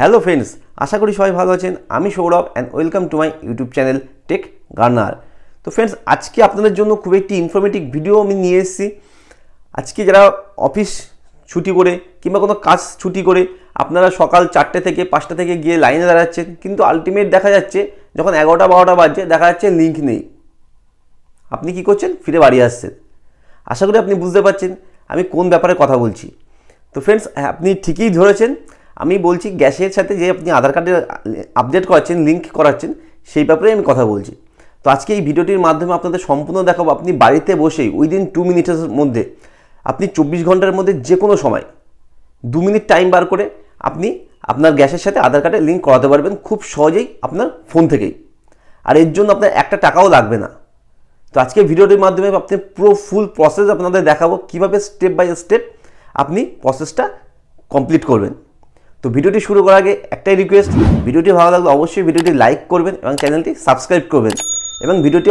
Hello friends আশা করি সবাই ভালো আছেন। আমি Sourav and welcome to my YouTube channel Tech Garner তো ফ্রেন্ডস আজকে আপনাদের জন্য খুব একটি ইনফরমেটিভ ভিডিও আমি নিয়ে এসেছি। আজকে যারা অফিস ছুটি করে কিংবা কোনো কাজ ছুটি করে, আপনারা সকাল চারটে থেকে পাঁচটা থেকে গিয়ে লাইনে দাঁড়াচ্ছেন, কিন্তু আলটিমেট দেখা যাচ্ছে যখন এগারোটা বারোটা বাজছে, দেখা যাচ্ছে লিঙ্ক নেই। আপনি কি করছেন? ফিরে বাড়ি আসছেন। আশা করি আপনি বুঝতে পারছেন আমি কোন ব্যাপারে কথা বলছি। তো ফ্রেন্ডস আপনি ঠিকই ধরেছেন আমি বলছি গ্যাসের সাথে যে আপনি আধার কার্ডে আপডেট করাচ্ছেন লিঙ্ক করাচ্ছেন, সেই ব্যাপারে আমি কথা বলছি। তো আজকে এই ভিডিওটির মাধ্যমে আপনাদের সম্পূর্ণ দেখাবো, আপনি বাড়িতে বসেই উইদিন টু মিনিটের মধ্যে, আপনি চব্বিশ ঘণ্টার মধ্যে যে কোনো সময় দু মিনিট টাইম বার করে আপনি আপনার গ্যাসের সাথে আধার কার্ডে লিঙ্ক করাতে পারবেন খুব সহজেই আপনার ফোন থেকেই। আর এর জন্য আপনার একটা টাকাও লাগবে না। তো আজকে ভিডিওটির মাধ্যমে আপনি পুরো ফুল প্রসেস আপনাদের দেখাবো, কীভাবে স্টেপ বাই স্টেপ আপনি প্রসেসটা কমপ্লিট করবেন। তো ভিডিওটি শুরু করার আগে একটাই রিকোয়েস্ট ভিডিওটি ভালো লাগলে অবশ্যই ভিডিওটি লাইক করবেন এবং চ্যানেলটি সাবস্ক্রাইব করবেন এবং ভিডিওটি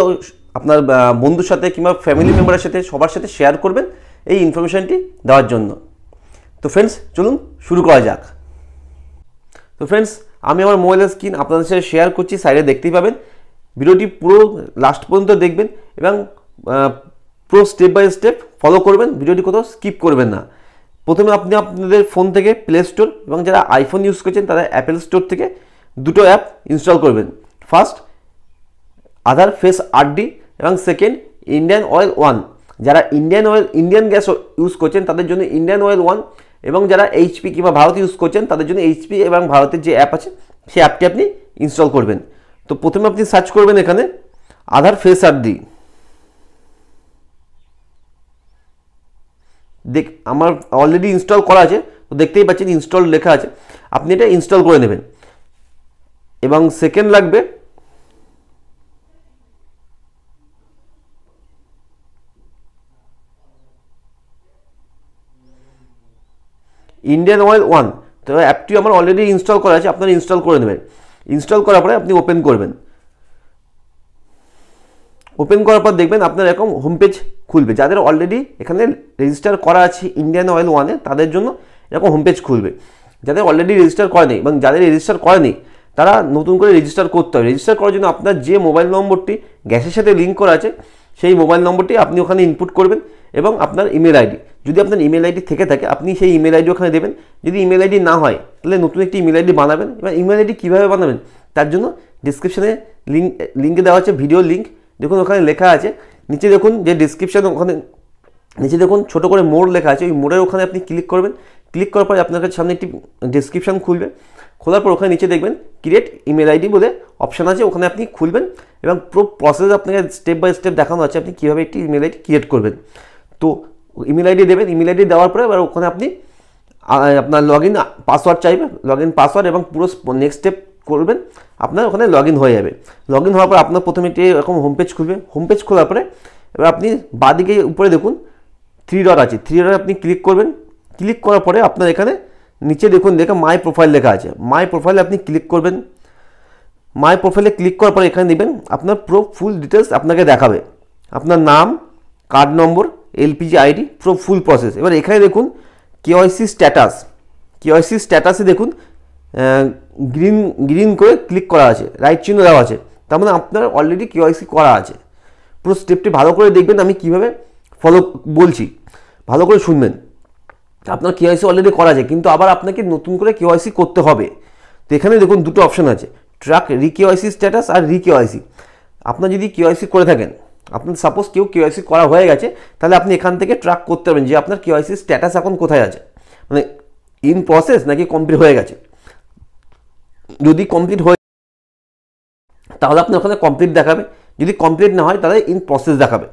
আপনার বন্ধুর সাথে কিংবা ফ্যামিলি মেম্বারের সাথে, সবার সাথে শেয়ার করবেন এই ইনফরমেশনটি দেওয়ার জন্য। তো ফ্রেন্ডস চলুন শুরু করা যাক। তো ফ্রেন্ডস আমি আমার মোবাইলের স্ক্রিন আপনাদের সাথে শেয়ার করছি সাইডে দেখতেই পাবেন। ভিডিওটি পুরো লাস্ট পর্যন্ত দেখবেন এবং পুরো স্টেপ বাই স্টেপ ফলো করবেন, ভিডিওটি কোথাও স্কিপ করবেন না। প্রথমে আপনি আপনাদের ফোন থেকে প্লে স্টোর এবং যারা আইফোন ইউজ করছেন, তারা অ্যাপেল স্টোর থেকে দুটো অ্যাপ ইনস্টল করবেন। ফার্স্ট আধার ফেস আরডি এবং সেকেন্ড ইন্ডিয়ান অয়েল ওয়ান যারা Indian Oil Indian gas use করছেন, তাদের জন্য ইন্ডিয়ান অয়েল ওয়ান এবং যারা এইচপি কিংবা ভারত ইউজ করছেন, তাদের জন্য এইচপি এবং ভারতের যে অ্যাপ আছে, সেই অ্যাপটি আপনি ইনস্টল করবেন। তো প্রথমে আপনি সার্চ করবেন এখানে আধার ফেস আরডি দেখ, আমার অলরেডি ইনস্টল করা আছে, তো দেখতেই পাচ্ছেন ইনস্টল লেখা আছে। আপনি এটা ইনস্টল করে নেবেন। এবং সেকেন্ড লাগবে ইন্ডিয়ান অয়েল ওয়ান তো অ্যাপটি আমার অলরেডি ইনস্টল করা আছে, আপনারা ইনস্টল করে নেবেন। ইনস্টল করার পরে আপনি ওপেন করবেন। ওপেন করার পর দেখবেন আপনার এরকম হোম পেজ খুলবে। যাদের অলরেডি এখানে রেজিস্টার করা আছে ইন্ডিয়ান অয়েল ওয়ানে তাদের জন্য এরকম হোম পেজ খুলবে। যাদের অলরেডি রেজিস্টার করেনি এবং যাদের রেজিস্টার করেনি তারা নতুন করে রেজিস্টার করতে হবে। রেজিস্টার করার জন্য আপনার যে মোবাইল নম্বরটি গ্যাসের সাথে লিঙ্ক করা আছে, সেই মোবাইল নম্বরটি আপনি ওখানে ইনপুট করবেন এবং আপনার ইমেল আইডি যদি আপনার ইমেল আইডি থেকে থাকে, আপনি সেই ইমেল আইডি ওখানে দেবেন। যদি ইমেল আইডি না হয়, তাহলে নতুন একটি ইমেল আইডি বানাবেন এবার ইমেল আইডি কীভাবে বানাবেন, তার জন্য ডিসক্রিপশানে লিঙ্ক লিঙ্কে দেওয়া আছে ভিডিও লিঙ্ক দেখুন ওখানে লেখা আছে নিচে দেখুন যে ডিসক্রিপশান ওখানে, নিচে দেখুন ছোটো করে মোড় লেখা আছে, ওই মোড়ের ওখানে আপনি ক্লিক করবেন। ক্লিক করার পরে আপনার সামনে একটি ডিসক্রিপশান খুলবে। খোলার পর ওখানে নিচে দেখবেন ক্রিয়েট ইমেল আইডি বলে অপশান আছে, ওখানে আপনি খুলবেন এবং পুরো প্রসেস আপনাকে স্টেপ বাই স্টেপ দেখানো আছে, আপনি কীভাবে একটি ইমেল আইডি ক্রিয়েট করবেন। তো ইমেল আইডি দেবেন ইমেল আইডি দেওয়ার পরে এবার ওখানে আপনি আপনার লগ ইন পাসওয়ার্ড চাইবে লগ ইন পাসওয়ার্ড এবং পুরো নেক্সট স্টেপ করবেন, আপনার ওখানে লগ হয়ে যাবে। লগ হওয়ার পর আপনার প্রথমে একটি এরকম হোম পেজ খুলবে হোম পেজ খোলার পরে এবার আপনি বাদিকে উপরে দেখুন থ্রি ডট আছে। থ্রি ডট আপনি ক্লিক করবেন। ক্লিক করার পরে আপনার এখানে নিচে দেখুন, দেখে মাই প্রোফাইল লেখা আছে। মাই প্রোফাইলে আপনি ক্লিক করবেন। মাই প্রোফাইলে ক্লিক করার পরে এখানে দেবেন আপনার পুরো ফুল ডিটেলস আপনাকে দেখাবে। আপনার নাম কার্ড নম্বর এলপিজি আইডি পুরো ফুল প্রসেস এবার এখানে দেখুন কেওয়াইসি স্ট্যাটাস কেওয়াইসি স্ট্যাটাসে দেখুন গ্রিন গ্রিন করে ক্লিক করা আছে রাইট চিহ্ন দেওয়া আছে। তার মানে আপনার অলরেডি কেওয়াইসি করা আছে। পুরো স্টেপটি ভালো করে দেখবেন, আমি কীভাবে ফলো বলছি। ভালো করে শুনবেন। আপনার কেওয়াইসি অলরেডি করা আছে, কিন্তু আবার আপনাকে নতুন করে কেওয়াইসি করতে হবে। তো এখানে দেখুন দুটো অপশান আছে ট্র্যাক রিকেওয়াইসি স্ট্যাটাস আর রিকেওয়াইসি আপনার যদি কেওয়াইসি করে থাকেন, আপনার সাপোজ কেউ কেওয়াইসি করা হয়ে গেছে, তাহলে আপনি এখান থেকে ট্র্যাক করতে পারবেন যে আপনার কেওয়াইসি স্ট্যাটাস এখন কোথায় আছে। মানে ইন প্রসেস নাকি কমপ্লিট হয়ে গেছে। যদি কমপ্লিট হয়ে তাহলে আপনার ওখানে কমপ্লিট দেখাবে। যদি কমপ্লিট না হয়, তাহলে ইন প্রসেস দেখাবে।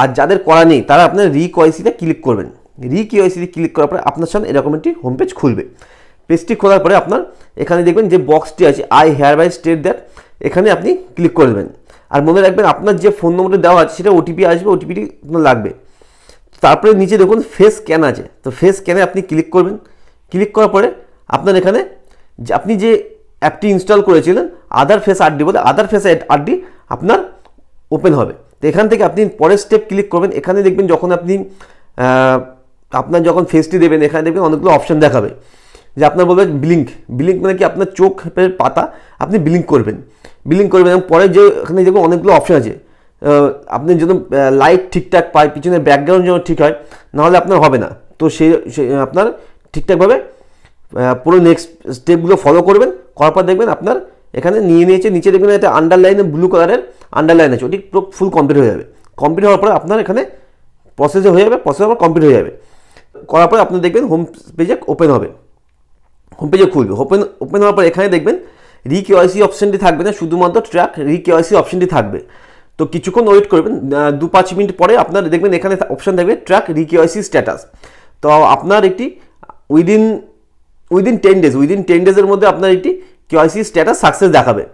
আর যাদের করা নেই, তারা আপনার রিকোয়াইসিতে ক্লিক করবেন। রিকিওয়াইসিতে ক্লিক করার পরে আপনার সামনে এরকম একটি হোম পেজ খুলবে পেজটি খোলার পরে আপনার এখানে দেখবেন যে বক্সটি আছে I hereby state that এখানে আপনি ক্লিক করে দেবেন। আর মনে রাখবেন, আপনার যে ফোন নম্বরটা দেওয়া আছে, সেটা ওটিপি আসবে ওটিপিটি আপনার লাগবে। তারপরে নিচে দেখুন ফেস স্ক্যান আছে। তো ফেস স্ক্যানে আপনি ক্লিক করবেন। ক্লিক করার পরে আপনার এখানে আপনি যে অ্যাপটি ইনস্টল করেছিলেন আদার ফেস আরডি বলে আদার ফেস আরডি আপনার ওপেন হবে। তো এখান থেকে আপনি পরের স্টেপ ক্লিক করবেন, এখানে দেখবেন যখন আপনি আপনার যখন ফেসটি দেবেন, এখানে দেখবেন অনেকগুলো অপশান দেখাবে। যে আপনার বলবে ব্লিঙ্ক ব্লিঙ্ক মানে কি আপনার চোখের পাতা, আপনি ব্লিঙ্ক করবেন। ব্লিঙ্ক করবেন এবং পরে যে এখানে দেখবেন অনেকগুলো অপশন আছে। আপনি যেন লাইট ঠিকঠাক পায়, পিছনে ব্যাকগ্রাউন্ড যেন ঠিক হয়, নাহলে আপনার হবে না। তো সে, আপনার ঠিকঠাকভাবে পুরো নেক্সট স্টেপগুলো ফলো করবেন, করার পর দেখবেন আপনার এখানে নিয়ে নিয়েছে, নিচে দেখবেন একটা আন্ডারলাইনে ব্লু কালারের আন্ডারলাইন আছে, ওটি পুরো ফুল কমপ্লিট হয়ে যাবে। কমপ্লিট হওয়ার পরে আপনার এখানে প্রসেস হয়ে যাবে প্রসেস আবার কমপ্লিট হয়ে যাবে। করার পরে আপনি দেখবেন হোম পেজে ওপেন হবে। হোম পেজে খুলবে। ওপেন ওপেন হওয়ার পর এখানে দেখবেন রি কেওয়াইসি অপশনটি থাকবে না, শুধুমাত্র ট্র্যাক রি কেওয়াইসি অপশনটি থাকবে। তো কিছুক্ষণ ওয়েট করবেন দু পাঁচ মিনিট পরে আপনার দেখবেন এখানে অপশন থাকবে ট্র্যাক রি কেওয়াইসি স্ট্যাটাস তো আপনার একটি within within ten days within ten ডেজের মধ্যে আপনার একটি কেওয়াইসি স্ট্যাটাস সাকসেস দেখাবে।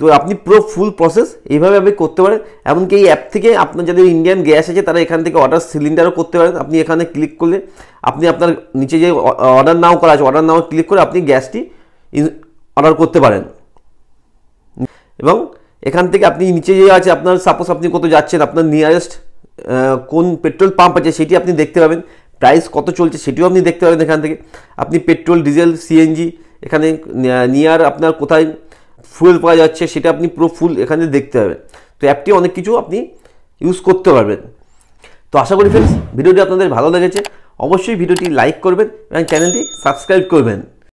তো আপনি পুরো ফুল প্রসেস এইভাবে আপনি করতে পারেন। এমনকি এই অ্যাপ থেকে আপনার যাদের ইন্ডিয়ান গ্যাস আছে, তারা এখান থেকে অর্ডার সিলিন্ডারও করতে পারেন। আপনি এখানে ক্লিক করলে আপনি আপনার নিচে যে অর্ডার নাও করা আছে অর্ডার নাও ক্লিক করে আপনি গ্যাসটি অর্ডার করতে পারেন। এবং এখান থেকে আপনি নিচে যে আছে, আপনার সাপোজ আপনি কত যাচ্ছেন, আপনার নিয়ারেস্ট কোন পেট্রোল পাম্প আছে, সেটি আপনি দেখতে পাবেন। প্রাইস কত চলছে সেটিও আপনি দেখতে পারেন এখান থেকে। আপনি পেট্রোল, ডিজেল সিএনজি এখানে নিয়ার আপনার কোথায় ফুয়েল পাওয়া যাচ্ছে সেটা আপনি পুরো ফুল এখানে দেখতে পাবেন। তো অ্যাপটি অনেক কিছু আপনি ইউজ করতে পারবেন। তো আশা করি ফ্রেন্ডস ভিডিওটি আপনাদের ভালো লেগেছে। অবশ্যই ভিডিওটি লাইক করবেন এবং চ্যানেলটি সাবস্ক্রাইব করবেন।